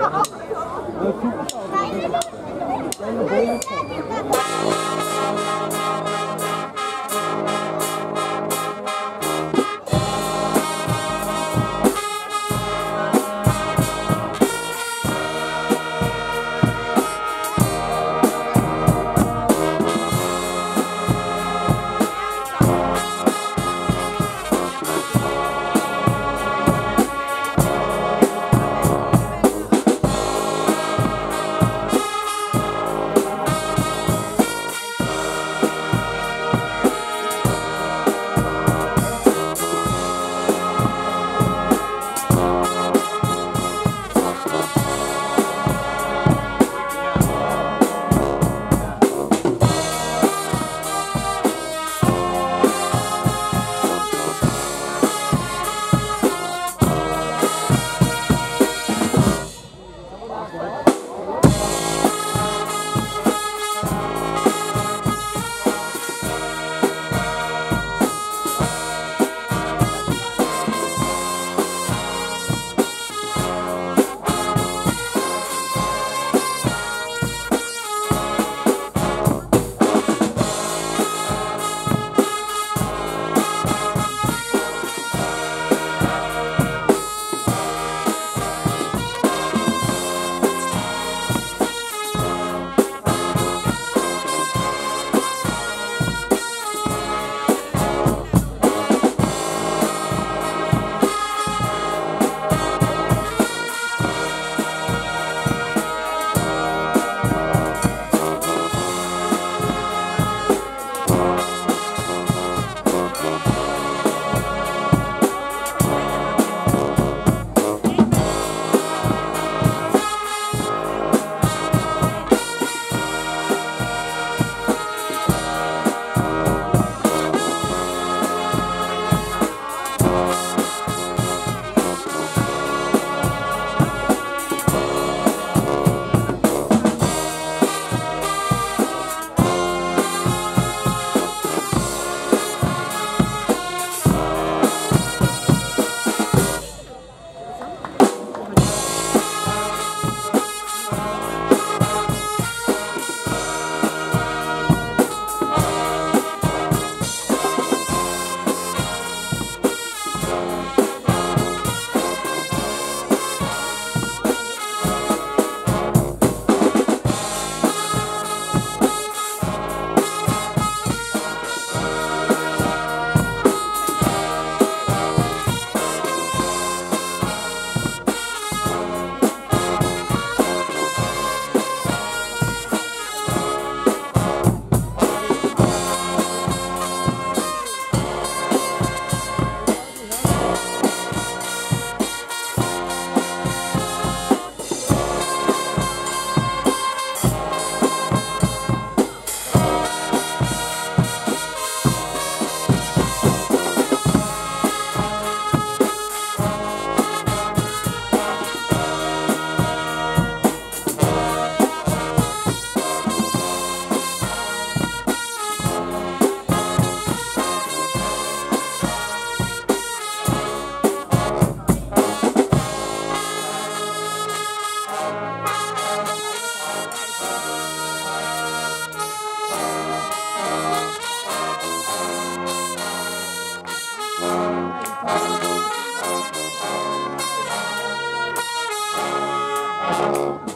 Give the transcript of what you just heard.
好 Bye.